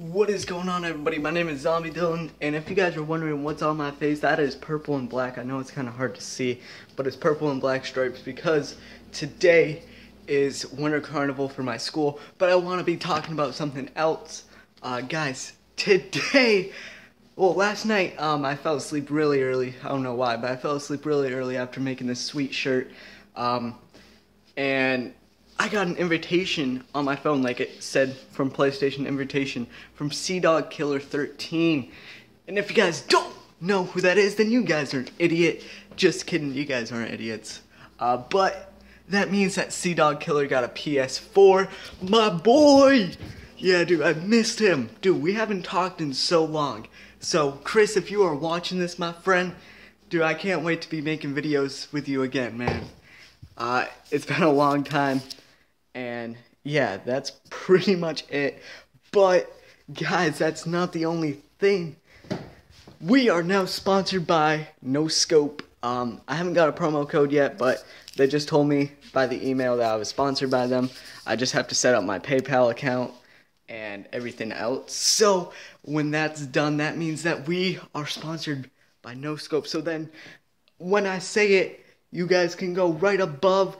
What is going on everybody? My name is Zombie Dylan and if you guys are wondering what's on my face, that is purple and black. I know it's kind of hard to see, but it's purple and black stripes because today is Winter Carnival for my school, but I want to be talking about something else. Uh, guys, today, well last night um, I fell asleep really early. I don't know why, but I fell asleep really early after making this sweet shirt. Um, and I got an invitation on my phone, like it said from PlayStation invitation from CDOGKiller 13. And if you guys don't know who that is, then you guys are an idiot. Just kidding, you guys aren't idiots. Uh, but that means that CDOGKiller got a PS4. My boy! Yeah, dude, I missed him. Dude, we haven't talked in so long. So, Chris, if you are watching this, my friend, dude, I can't wait to be making videos with you again, man. Uh, it's been a long time. Yeah, that's pretty much it. But guys, that's not the only thing. We are now sponsored by No Scope. Um, I haven't got a promo code yet, but they just told me by the email that I was sponsored by them. I just have to set up my PayPal account and everything else. So when that's done, that means that we are sponsored by No Scope. So then when I say it, you guys can go right above,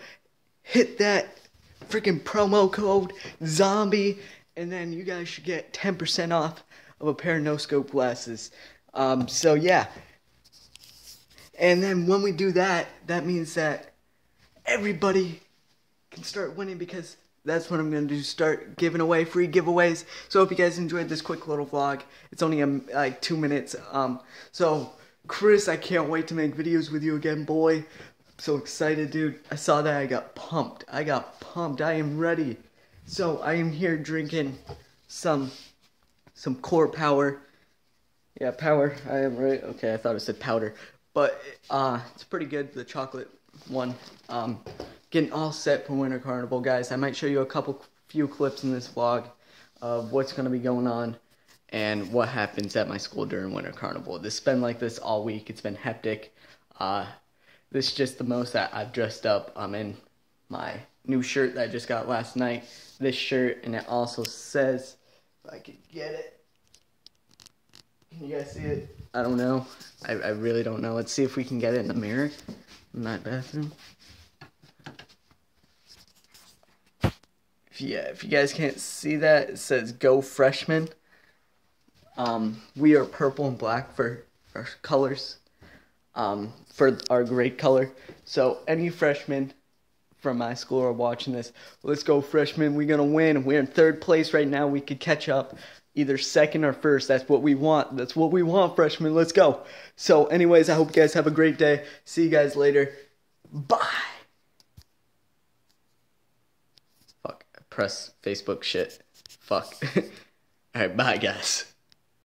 hit that freaking promo code zombie and then you guys should get 10% off of a pair of no scope glasses um, so yeah and then when we do that that means that everybody can start winning because that's what I'm gonna do. Start giving away free giveaways. So hope you guys enjoyed this quick little vlog. It's only um, like two minutes. Um, so Chris, I can't wait to make videos with you again, boy so excited, dude. I saw that. I got pumped. I got pumped. I am ready. So I am here drinking some some core power. Yeah, power. I am right. Okay, I thought it said powder, but uh, it's pretty good. The chocolate one. Um, getting all set for Winter Carnival, guys. I might show you a couple few clips in this vlog of what's gonna be going on and what happens at my school during Winter Carnival. This has been like this all week. It's been hectic. Uh, this is just the most that I've dressed up. I'm in my new shirt that I just got last night. This shirt, and it also says, if I could get it. Can you guys see it? I don't know. I, I really don't know. Let's see if we can get it in the mirror in that bathroom. If, yeah, if you guys can't see that, it says Go Freshman. Um, we are purple and black for our colors um, for our great color. So any freshmen from my school are watching this, let's go freshmen. We're gonna win. We're in third place right now. We could catch up either second or first. That's what we want. That's what we want, freshmen. Let's go. So, anyways, I hope you guys have a great day. See you guys later. Bye. Fuck. Press Facebook shit. Fuck. Alright, bye, guys.